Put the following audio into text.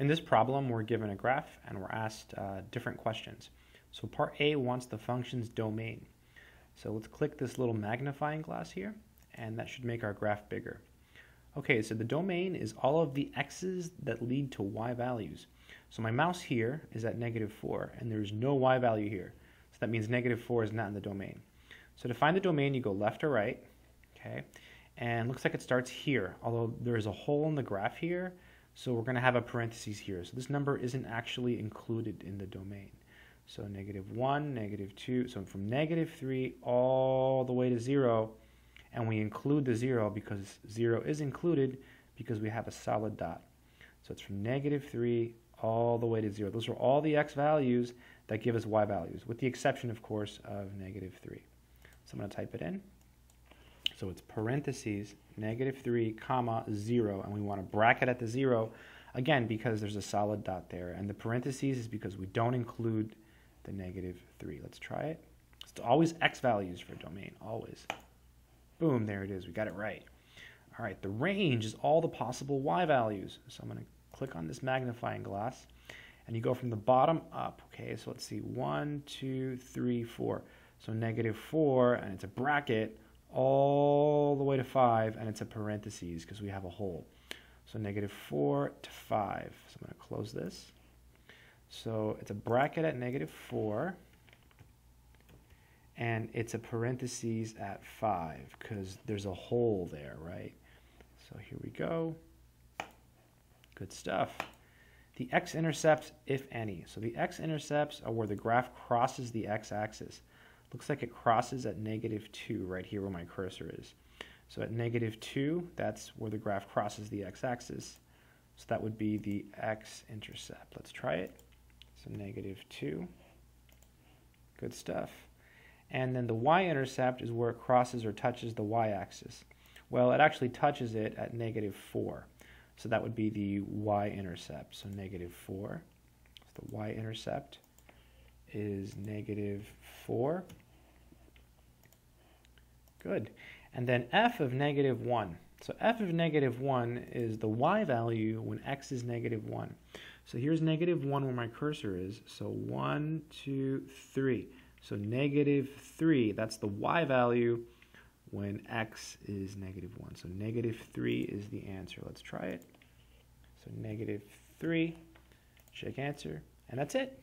In this problem, we're given a graph and we're asked uh, different questions. So part A wants the function's domain. So let's click this little magnifying glass here, and that should make our graph bigger. Okay, so the domain is all of the x's that lead to y values. So my mouse here is at negative 4, and there's no y value here. So that means negative 4 is not in the domain. So to find the domain, you go left or right, okay? And looks like it starts here, although there's a hole in the graph here, so we're going to have a parentheses here. So this number isn't actually included in the domain. So negative 1, negative 2, so from negative 3 all the way to 0, and we include the 0 because 0 is included because we have a solid dot. So it's from negative 3 all the way to 0. Those are all the x values that give us y values, with the exception, of course, of negative 3. So I'm going to type it in. So it's parentheses, negative 3, comma, 0, and we want to bracket at the 0, again, because there's a solid dot there. And the parentheses is because we don't include the negative 3. Let's try it. It's always x values for domain, always. Boom, there it is. We got it right. All right, the range is all the possible y values. So I'm going to click on this magnifying glass, and you go from the bottom up. Okay, so let's see, 1, 2, 3, 4. So negative 4, and it's a bracket all the way to 5, and it's a parentheses because we have a hole. So negative 4 to 5. So I'm going to close this. So it's a bracket at negative 4, and it's a parentheses at 5 because there's a hole there, right? So here we go. Good stuff. The x-intercepts, if any. So the x-intercepts are where the graph crosses the x-axis. Looks like it crosses at negative 2 right here where my cursor is. So at negative 2, that's where the graph crosses the x-axis. So that would be the x-intercept. Let's try it. So negative 2. Good stuff. And then the y-intercept is where it crosses or touches the y-axis. Well, it actually touches it at negative 4. So that would be the y-intercept. So negative 4. So the y-intercept is negative 4. Good. And then f of negative 1. So f of negative 1 is the y value when x is negative 1. So here's negative 1 where my cursor is. So 1, 2, 3. So negative 3, that's the y value when x is negative 1. So negative 3 is the answer. Let's try it. So negative 3, check answer, and that's it.